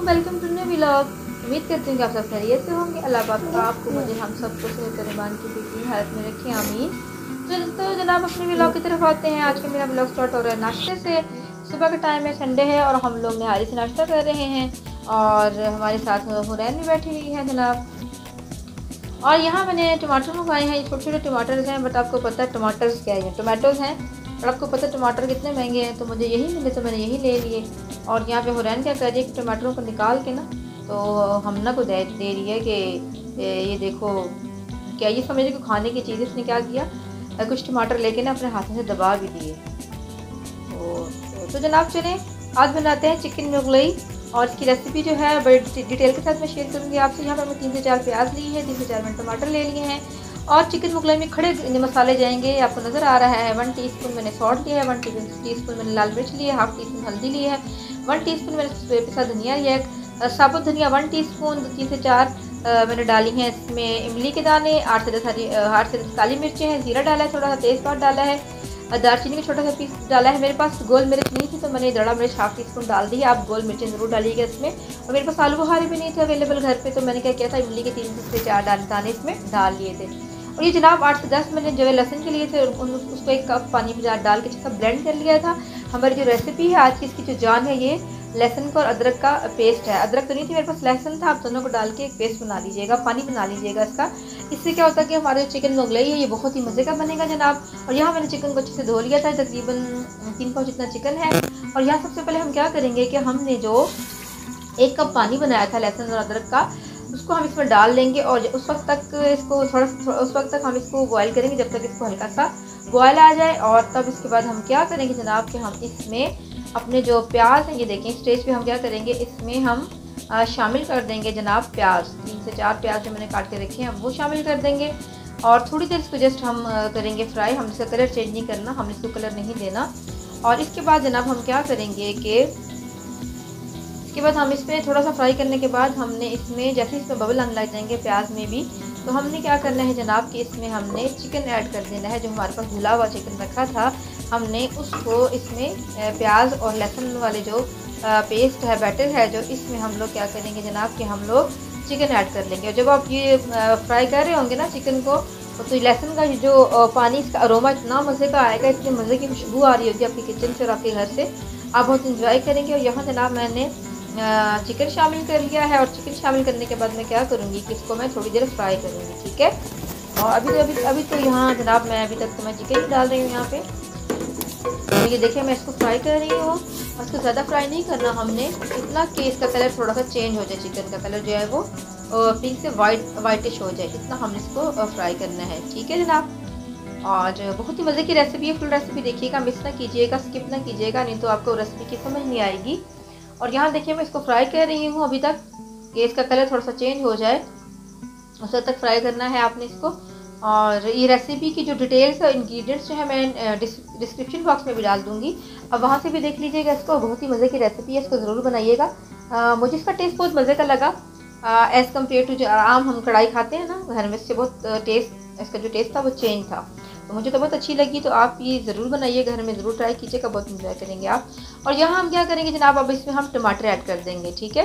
Welcome. To new blog उम्मीद करती हूँ कि आप सब खैरियत से होंगे। अल्लाह पाक आपको मुझे, हम सबको सहतरबान की बेटी हालत में रखें। आमीन। तो दोस्तों जनाब, अपने ब्लॉग की तरफ़ आते हैं। आज का मेरा ब्लॉग स्टार्ट हो रहा है नाश्ते से। सुबह का टाइम है संडे है और हम लोग नहारी से नाश्ता कर रहे हैं और हमारे साथ हुरैन भी बैठी हुई है जनाब। और यहाँ मैंने टमाटर मंगाए हैं। ये छोटे छोटे टमाटर्स हैं, बट आपको पता है टमाटर्स क्या है? टमाटोज़ हैं। और आपको पता टमाटर कितने महँगे हैं तो मुझे यही मिले तो मैंने यही ले लिए। और यहाँ पे हुरैन क्या कर रही है टमाटरों को निकाल के ना तो हमना को दे दे रही है कि ये देखो क्या ये समझे कि खाने की चीज़ इसने क्या किया? कुछ टमाटर लेके ना अपने हाथों से दबा भी दिए। तो, तो जनाब चलें आज बनाते हैं चिकन मुगलई। और इसकी रेसिपी जो है बड़ी डिटेल के साथ मैं शेयर करूँगी आपसे। यहाँ पर मैं तीन से चार प्याज ली है तीन से चार मिनट टमाटर ले लिए हैं। और चिकन मुगलाई में खड़े मसाले जाएँगे आपको नज़र आ रहा है वन टीस्पून मैंने सॉल्ट लिया है वन टीस्पून मैंने लाल मिर्च लिया है हाफ़ टी स्पून हल्दी ली है वन टीस्पून मैंने पिसा धनिया लिया है साबुत धनिया वन टीस्पून तीन से चार मैंने डाली हैं इसमें इमली के दाने आठ से दस हरी आठ से दस काली मिर्चें हैं ज़ीरा डाला है थोड़ा सा तेज तेज़पात डाला है दालचीनी का छोटा सा पीस डाला है मेरे पास गोल मिर्च नहीं थी तो मैंने दड़ा मिर्च हाफ़ टी स्पून डाल दी है आप गोल मिर्चें ज़रूर डालिएगा इसमें और मेरे पास आलू बुहारी भी नहीं थे अवेलेबल घर पे तो मैंने क्या किया था इमली के तीन से चार डाल दाने इसमें डाल लिए थे और ये जनाब आठ से दस मैंने जो है लहसन के लिए थे उसको एक कप पानी में डाल के अच्छा ब्लेंड कर लिया था। हमारी जो रेसिपी है, आज की इसकी जो जान है ये लहसन का और अदरक का पेस्ट है। अदरक तो नहीं थी, मेरे पास लहसन था, आप दोनों को डाल के एक पेस्ट बना लीजिएगा, पानी बना लीजिएगा इसका। इससे क्या होता है कि हमारे जो चिकन मुगलई है, ये बहुत ही मज़े का बनेगा जनाब। और यहाँ मैंने चिकन को अच्छे से धो लिया था, तकरीबन तीन पाँच इतना चिकन है। और यहाँ सबसे पहले हम क्या करेंगे कि हमने जो एक कप पानी बनाया था लहसुन और अदरक का उसको हम इसमें डाल लेंगे और उस वक्त तक इसको थोड़ा उस वक्त तक हम इसको बॉयल करेंगे जब तक इसको हल्का सा बॉयल आ जाए और तब इसके बाद हम क्या करेंगे जनाब कि हम इसमें अपने जो प्याज हैं, ये देखें स्टेज पे हम क्या करेंगे, इसमें हम शामिल कर देंगे जनाब प्याज। तीन से चार प्याज जो मैंने काट के रखे हैं वो शामिल कर देंगे और थोड़ी देर इसको जस्ट हम करेंगे फ्राई हम इसका कलर चेंज नहीं करना हम इसको कलर नहीं देना। और इसके बाद जनाब हम क्या करेंगे कि इसके बाद हम इसमें थोड़ा सा फ्राई करने के बाद हमने इसमें जैसे इसमें बबल आने लग जाएँगे प्याज में भी तो हमने क्या करना है जनाब कि इसमें हमने चिकन ऐड कर देना है, जो हमारे पास धुला हुआ चिकन रखा था। हमने उसको इसमें प्याज और लहसुन वाले जो पेस्ट है बैटर है, जो इसमें हम लोग क्या करेंगे जनाब कि हम लोग चिकन ऐड कर लेंगे। और जब आप ये फ्राई कर रहे होंगे ना चिकन को तो लहसुन का जो पानी, इसका अरोमा इतना मज़े का आएगा, इतनी मज़े की खुशबू आ रही होगी आपके किचन से और आपके घर से। आप बहुत इंजॉय करेंगे। और यहाँ जनाब मैंने चिकन शामिल कर लिया है और चिकन शामिल करने के बाद मैं क्या करूँगी कि इसको मैं थोड़ी देर फ्राई करूँगी, ठीक है? और अभी तो अभी अभी तो यहाँ जनाब मैं अभी तक तो मैं चिकन ही डाल रही हूँ यहाँ पे। तो ये देखिए मैं इसको फ्राई कर रही हूँ। इसको ज़्यादा फ्राई नहीं करना हमने, इतना कि इसका कलर थोड़ा सा चेंज हो जाए चिकन का कलर जो है वो पिंक से वाइट वाइटिश हो जाए। इतना हमने इसको फ्राई करना है, ठीक है जनाब? और बहुत ही मज़े की रेसिपी है फुल रेसिपी देखिएगा मिस ना कीजिएगा स्किप ना कीजिएगा, नहीं तो आपको रेसिपी की समझ नहीं आएगी। और यहाँ देखिए मैं इसको फ्राई कर रही हूँ अभी तक। कि इसका कलर थोड़ा सा चेंज हो जाए। उस तक फ्राई करना है आपने इसको। और ये रेसिपी की जो डिटेल्स और इंग्रेडिएंट्स जो है मैं डिस्क्रिप्शन बॉक्स में भी डाल दूँगी। अब वहाँ से भी देख लीजिएगा इसको। बहुत ही मज़े की रेसिपी है, इसको ज़रूर बनाइएगा। मुझे इसका टेस्ट बहुत मज़े का लगा। एज़ कंपेयर टू जो आम हम कढ़ाई खाते हैं ना, घर में इससे बहुत टेस्ट इसका जो टेस्ट था वो चेंज था। मुझे तो बहुत अच्छी लगी तो आप ये ज़रूर बनाइए, घर में ज़रूर ट्राई कीजिएगा बहुत इंजॉय करेंगे आप। और यहाँ हम क्या करेंगे जनाब, अब इसमें हम टमाटर ऐड कर देंगे, ठीक है?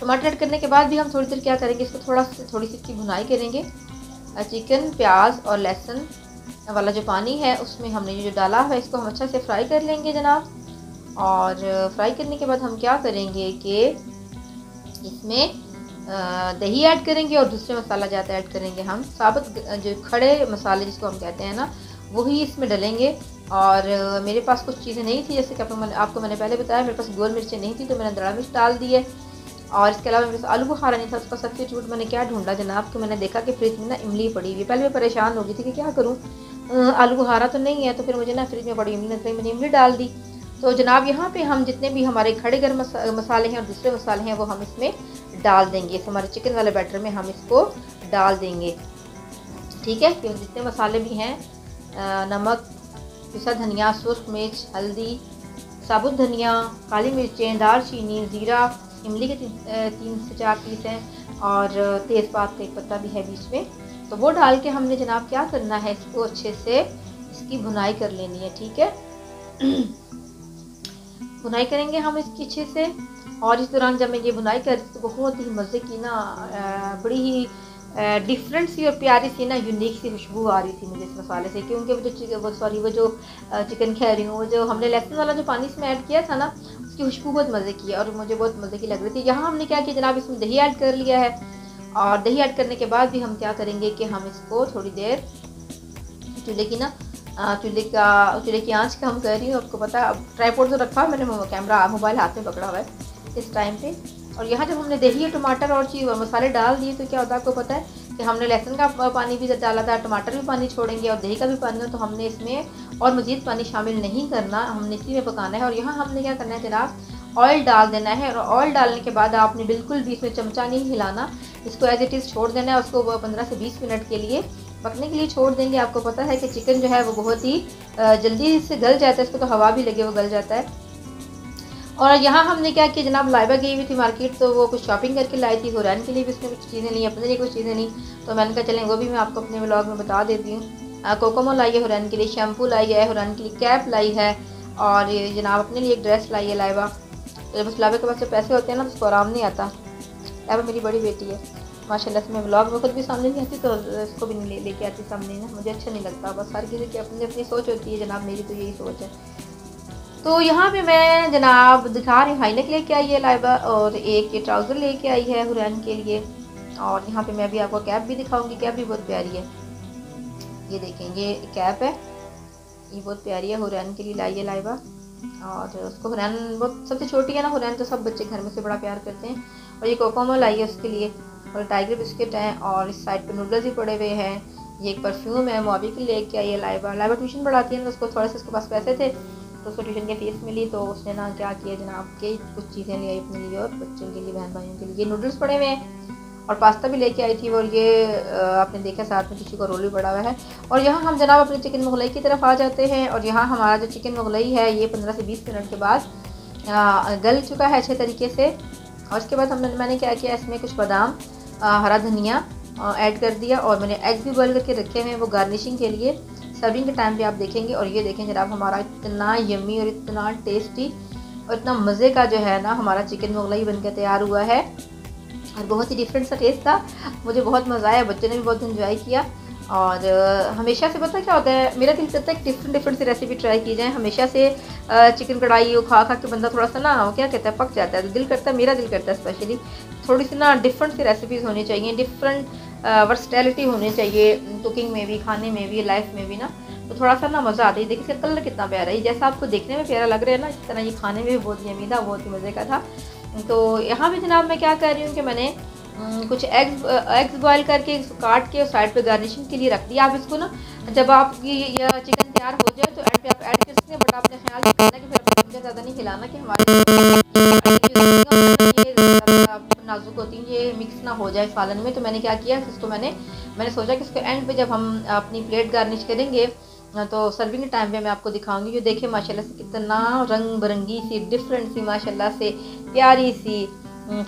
टमाटर ऐड करने के बाद भी हम थोड़ी देर क्या करेंगे, इसको थोड़ा थोड़ी सी इसकी भुनाई करेंगे। चिकन प्याज और लहसुन वाला जो पानी है, उसमें हमने ये जो डाला है, इसको हम अच्छा से फ्राई कर लेंगे जनाब। और फ्राई करने के बाद हम क्या करेंगे कि इसमें दही ऐड करेंगे और दूसरे मसाला ज़्यादा ऐड करेंगे हम। साबुत जो खड़े मसाले जिसको हम कहते हैं ना, वही इसमें डलेंगे। और मेरे पास कुछ चीज़ें नहीं थी, जैसे कि आपको मैंने आपको मैंने पहले बताया, मेरे पास गोल मिर्चें नहीं थी तो मैंने दड़ा मिर्च डाल दी है। और इसके अलावा मेरे पास आलू बुखारा नहीं था, उसका सब्सिट्यूट मैंने क्या ढूंढा जनाब, कि मैंने देखा कि फ्रिज में ना इमली पड़ी हुई पहले मैं परेशान हो गई थी कि क्या करूँ। आलू बुखारा तो नहीं है तो फिर मुझे ना फ्रिज में पड़ी इमली नहीं मैंने इमली डाल दी। तो जनाब, यहाँ पे हम जितने भी हमारे खड़े गर्म मसाले हैं और दूसरे मसाले हैं, वो हम इसमें डाल देंगे। इस हमारे चिकन वाले बैटर में हम इसको डाल देंगे। ठीक है? क्योंकि जितने मसाले भी हैं नमक, पिसा धनिया, सुर्ख मिर्च, हल्दी, साबुत धनिया, काली मिर्चें दाल चीनी ज़ीरा, इमली के तीन से चार पीस हैं और तेज़पात का एक पत्ता भी है बीच में। तो वो डाल के हमने जनाब क्या करना है, इसको अच्छे से इसकी भुनाई कर लेनी है, ठीक है? भुनाई करेंगे हम इसकी अच्छे से। और इस दौरान जब मैं ये बुनाई कर रही थी तो बहुत ही मज़े की ना बड़ी ही डिफरेंट सी और प्यारी सी ना यूनिक सी खुशबू आ रही थी मुझे इस मसाले से। क्योंकि वो जो वो सॉरी वो जो चिकन कह रही हूँ, वो जो हमने लहसुन वाला जो पानी इसमें ऐड किया था ना, उसकी खुशबू बहुत मज़े की और मुझे बहुत मज़े की लग रही थी। यहाँ हमने क्या किया जनाब, इसमें दही ऐड कर लिया है। और दही ऐड करने के बाद भी हम क्या करेंगे कि हम इसको थोड़ी देर, चूल्हे की ना चूल्हे का चूल्हे की आँच कम कर रही हूँ, आपको पता है अब ट्राईपोर्ट तो रखा मैंने कैमरा मोबाइल हाथ में पकड़ा हुआ है, इस टाइम पे। और यहाँ जब हमने दही टमाटर और चीज़ मसाले डाल दिए तो क्या होता है, आपको पता है कि हमने लहसुन का पानी भी डाला था, टमाटर भी पानी छोड़ेंगे और दही का भी पानी तो हमने इसमें और मज़ीद पानी शामिल नहीं करना, हमने इसी में पकाना है। और यहाँ हमने क्या करना है जनाब ऑयल डाल देना है, और ऑयल डालने के बाद आपने बिल्कुल भी इसमें चमचा नहीं हिलाना, इसको एज इट इज़ छोड़ देना है, उसको पंद्रह से बीस मिनट के लिए पकने के लिए छोड़ देंगे। आपको पता है कि चिकन जो है वो बहुत ही जल्दी से गल जाता है इसको तो हवा भी लगे वो गल जाता है। और यहाँ हमने क्या किया, जनाब लाइबा गई हुई थी मार्केट तो वो कुछ शॉपिंग करके लाई थी, हुरैन के लिए भी उसने कुछ चीज़ें ली, अपने लिए कुछ चीज़ें ली। तो मैंने कहा, चलें, वो भी मैं आपको अपने ब्लॉग में बता देती हूँ। कोकोमो लाई है हुरैन के लिए, शैम्पू लाई है हुरैन के लिए, कैप लाई है, और जनाब अपने लिए एक ड्रेस लाई है लाइबा। तो उस लाइबा के पास पैसे होते हैं ना तो उसको आराम नहीं आता। लाइबा मेरी बड़ी बेटी है। माशाल्लाह से मैं ब्लॉग में खुद भी सामने नहीं आती तो इसको भी नहीं लेके आती सामने ना। मुझे अच्छा नहीं लगता, बस हर किसी की अपनी अपनी सोच होती है, जनाब मेरी तो यही सोच है। तो यहाँ पे मैं जनाब दिखा रही हूँ, हाईनेक लेके आई है लाइबा और एक ये ट्राउज़र लेके आई है हुरैन के लिए। और यहाँ पे मैं अभी आपको कैप भी दिखाऊँगी, कैप भी बहुत प्यारी है। ये देखें, ये कैप है, ये बहुत प्यारी है हुरैन के लिए लाई है लाइबा। और उसको हुरैन बहुत, सबसे छोटी है ना हुरैन तो सब बच्चे घर में से बड़ा प्यार करते हैं। और ये कोकोमो लाई है उसके लिए। और टाइगर बिस्किट हैं और इस साइड पर नूडल्स भी पड़े हुए हैं। ये एक परफ्यूम है मुआवी के लेके आई है लाइबा लाइबा ट्यूशन पढ़ाती है ना उसको थोड़े से उसके पास पैसे थे तो उसको ट्यूशन की फ़ीस मिली तो उसने ना क्या किया जनाब, के कुछ चीज़ें ले आई अपने लिए और बच्चों के लिए बहन भाइयों के लिए। नूडल्स पड़े हुए हैं और पास्ता भी लेके आई थी और ये आपने देखा साथ में किसी को रोल भी पड़ा हुआ है। और यहाँ हम जनाब अपने चिकन मुगलई की तरफ़ आ जाते हैं और यहाँ हमारा जो चिकन मुगलई है, ये पंद्रह से बीस मिनट के बाद गल चुका है अच्छे तरीके से। और उसके बाद हमने, मैंने क्या किया, इसमें कुछ बादाम हरा धनिया ऐड कर दिया और मैंने एग भी बॉयल करके रखे हुए हैं वो गार्निशिंग के लिए। सर्विंग के टाइम पे आप देखेंगे और ये देखें जनाब, हमारा इतना यमी और इतना टेस्टी और इतना मज़े का जो है ना हमारा चिकन मुगलाई बन के तैयार हुआ है। और बहुत ही डिफरेंट सा टेस्ट था। मुझे बहुत मज़ा आया, बच्चों ने भी बहुत इन्जॉय किया। और हमेशा से पता क्या होता है, मेरा दिल करता है डिफरेंट डिफरेंट सी रेसिपी ट्राई की जाए। हमेशा से चिकन कढ़ाई खा खा के बंदा थोड़ा सा ना क्या कहता है, पक जाता है। तो दिल करता है, मेरा दिल करता है स्पेशली थोड़ी सी ना डिफरेंट सी रेसिपीज़ होनी चाहिए डिफरेंट वर्सटैलिटी होनी चाहिए कुकिंग में भी, खाने में भी लाइफ में भी ना। तो थोड़ा सा ना मज़ा आता है। देखिए, इसका कलर कितना प्यारा है। जैसा आपको देखने में प्यारा लग रहा है ना, इस तरह ये खाने में भी बहुत यमी था, बहुत ही मज़े का था। तो यहाँ भी जनाब मैं क्या कर रही हूँ कि मैंने कुछ एग्स एग्स बॉयल करके काट के और साइड पे गार्निशिंग के लिए रख दिया। आप इसको ना, जब आपकी यह चिकन तैयार हो जाए तो एड आप ऐड कर सकते हैं बट आपने ख्याल रखना कि फिर ज़्यादा नहीं खिलाना कि हमारे नाजुक होती हैं, ये मिक्स ना हो जाए सालन में तो मैंने क्या किया, इसको मैंने मैंने सोचा कि इसको एंड पे जब हम अपनी प्लेट गार्निश करेंगे तो सर्विंग टाइम पे मैं आपको दिखाऊँगी। जो देखिए, माशाल्लाह से कितना रंग बिरंगी सी डिफरेंट सी, माशाल्लाह से प्यारी सी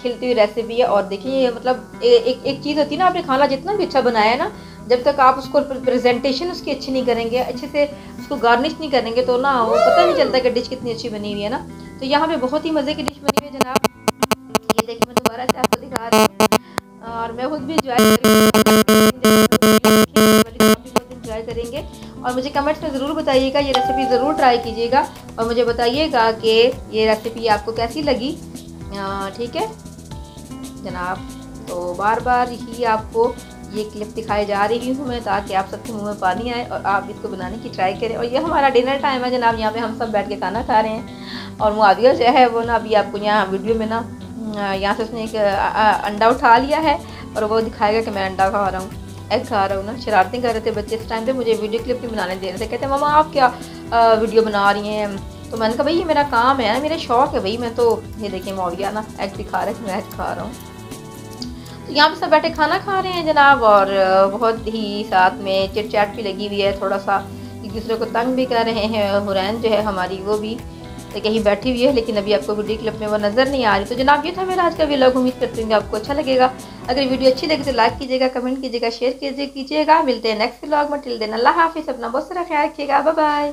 खिलती हुई रेसिपी है। और देखिए, ये मतलब एक एक चीज़ होती है ना, आपने खाना जितना भी अच्छा बनाया है ना, जब तक आप उसको प्रेजेंटेशन उसकी अच्छी नहीं करेंगे, अच्छे से उसको गार्निश नहीं करेंगे तो ना वो पता नहीं चलता कि डिश कितनी अच्छी बनी हुई है ना। तो यहाँ पे बहुत ही मज़े की डिश बनी हुई है जनाब। हूँ। और मैं खुद भी इंजॉय इंजॉय करेंगे। और मुझे कमेंट्स में ज़रूर बताइएगा, ये रेसिपी ज़रूर ट्राई कीजिएगा। और मुझे बताइएगा कि ये रेसिपी आपको कैसी लगी। ठीक है? जनाब तो बार बार ही आपको ये क्लिप दिखाई जा रही हूँ मैं, ताकि आप सबके मुँह में पानी आए और आप इसको बनाने की ट्राई करें। और ये हमारा डिनर टाइम है जनाब, यहाँ पे हम सब बैठ के खाना खा रहे हैं। और मुआविया जो है, वो ना अभी आपको यहाँ वीडियो में ना यहाँ से उसने एक अंडा उठा लिया है और वो दिखाएगा कि मैं अंडा खा रहा हूँ। एग खा रहा हूँ ना, शरारतें कर रहे थे बच्चे इस टाइम पे, मुझे वीडियो क्लिप नहीं बनाने दे रहे थे। कहते हैं मामा आप क्या वीडियो बना रही हैं? तो मैंने कहा, भाई, ये मेरा काम है ना मेरा शौक है, भाई, मैं तो ये देखिए मौलिया ना, एग दिखा रहे मैं एग खा रहा हूँ। तो यहाँ पे सब बैठे खाना खा रहे हैं जनाब और बहुत ही साथ में चिट चैट भी लगी हुई है, थोड़ा सा एक दूसरे को तंग भी कर रहे हैं। हुरैन जो है हमारी, वो भी तो कहीं बैठी हुई है, लेकिन अभी आपको वीडियो क्लिप में वो नज़र नहीं आ रही। तो जनाब, ये था मेरा आज का व्लॉग उम्मीद करती हूँ आपको अच्छा लगेगा। अगर वीडियो अच्छी लगे तो लाइक कीजिएगा कमेंट कीजिएगा शेयर कीजिए, कीजिएगा। मिलते हैं नेक्स्ट व्लॉग में। टिल देना अल्लाह हाफिज़। अपना बहुत सारा ख्याल रखिएगा। बाय